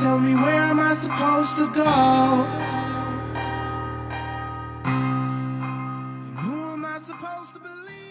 Tell me where am I supposed to go? And Who am I supposed to believe?